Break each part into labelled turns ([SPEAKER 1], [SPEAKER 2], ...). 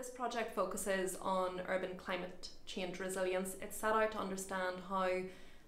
[SPEAKER 1] This project focuses on urban climate change resilience. It set out to understand how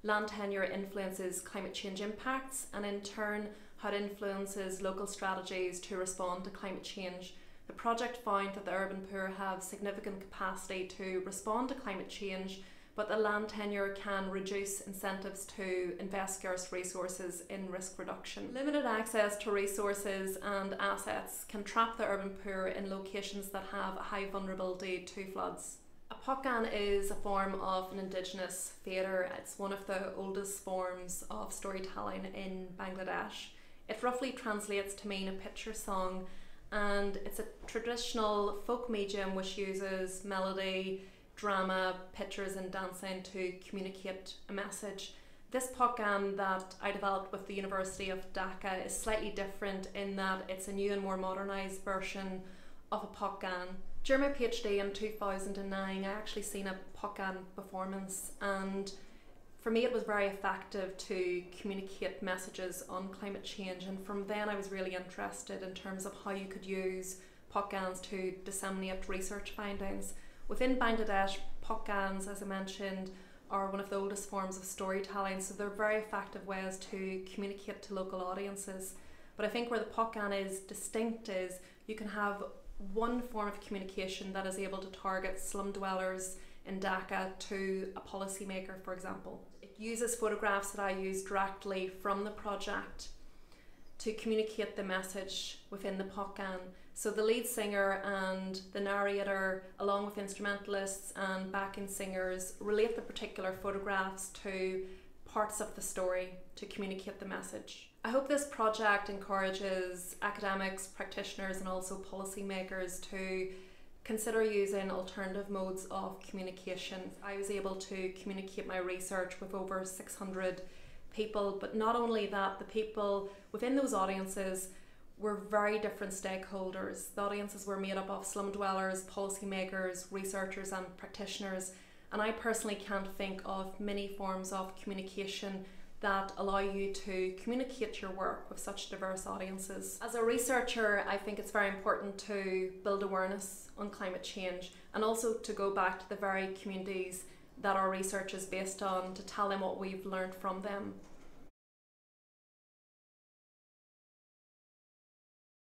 [SPEAKER 1] land tenure influences climate change impacts and in turn how it influences local strategies to respond to climate change. The project found that the urban poor have significant capacity to respond to climate change but the land tenure can reduce incentives to invest scarce resources in risk reduction. Limited access to resources and assets can trap the urban poor in locations that have a high vulnerability to floods. A potgan is a form of an indigenous theatre. It's one of the oldest forms of storytelling in Bangladesh. It roughly translates to mean a picture song and it's a traditional folk medium which uses melody, drama, pictures, and dancing to communicate a message. This potgan that I developed with the University of Dhaka is slightly different in that it's a new and more modernised version of a potgan. During my PhD in 2009, I actually seen a potgan performance, and for me, it was very effective to communicate messages on climate change. And from then, I was really interested in terms of how you could use potgans to disseminate research findings. Within Bangladesh, potgans, as I mentioned, are one of the oldest forms of storytelling, so they're very effective ways to communicate to local audiences. But I think where the potgan is distinct is you can have one form of communication that is able to target slum dwellers in Dhaka to a policymaker, for example. It uses photographs that I use directly from the project to communicate the message within the potgan. So the lead singer and the narrator, along with instrumentalists and backing singers, relate the particular photographs to parts of the story to communicate the message. I hope this project encourages academics, practitioners, and also policymakers to consider using alternative modes of communication. I was able to communicate my research with over 600 people, but not only that, the people within those audiences were very different stakeholders. The audiences were made up of slum dwellers, policymakers, researchers, and practitioners. And I personally can't think of many forms of communication that allow you to communicate your work with such diverse audiences. As a researcher, I think it's very important to build awareness on climate change and also to go back to the very communities that our research is based on to tell them what we've learned from them.